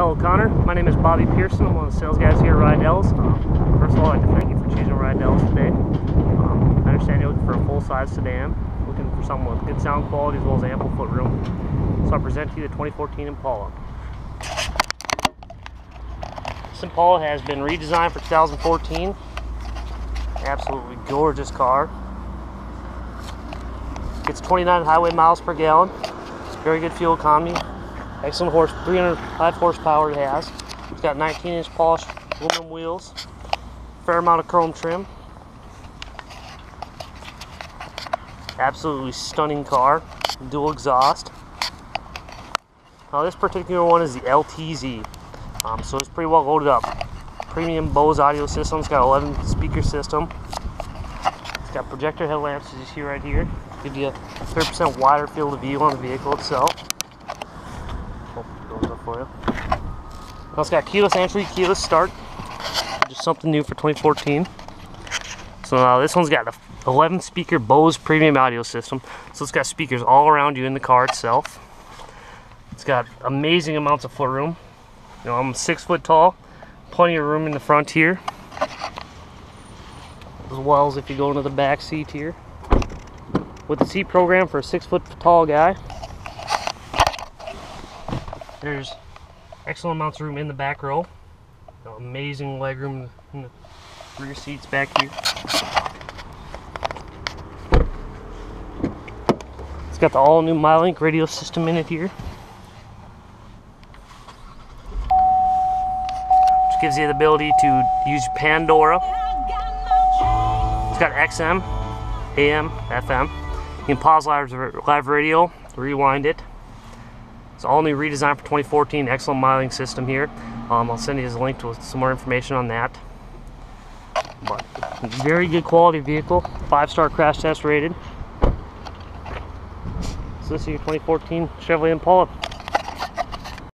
Hello Connor, my name is Bobby Pearson. I'm one of the sales guys here at Rydell's. Um, first of all, I'd like to thank you for choosing Rydell's today. Um, I understand you're looking for a full-size sedan, looking for someone with good sound quality as well as ample foot room. So I present to you the 2014 Impala. This Impala has been redesigned for 2014. Absolutely gorgeous car. Gets 29 highway miles per gallon. Very good fuel economy. Excellent horse, 305 horsepower it has. It's got 19 inch polished aluminum wheels. Fair amount of chrome trim. Absolutely stunning car. Dual exhaust. Now this particular one is the LTZ. Um, so it's pretty well loaded up. Premium Bose audio system. It's got 11 speaker system. It's got projector headlamps as you see right here. Give you a 30% wider field of view on the vehicle itself. For you. Now it's got keyless entry, keyless start. Just something new for 2014. So now this one's got a 11 speaker Bose premium audio system. So it's got speakers all around you in the car itself. It's got amazing amounts of foot room. You know, I'm six foot tall, plenty of room in the front here. As well as if you go into the back seat here with the seat program for a six foot tall guy. There's excellent amounts of room in the back row. Amazing leg room in the rear seats back here. It's got the all new MyLink radio system in it here. Which gives you the ability to use Pandora. It's got XM, AM, FM. You can pause live, live radio, rewind it. It's all new redesign for 2014. Excellent MyLink system here. Um, I'll send you a link to some more information on that. But very good quality vehicle. Five star crash test rated. So this is your 2014 Chevrolet Impala.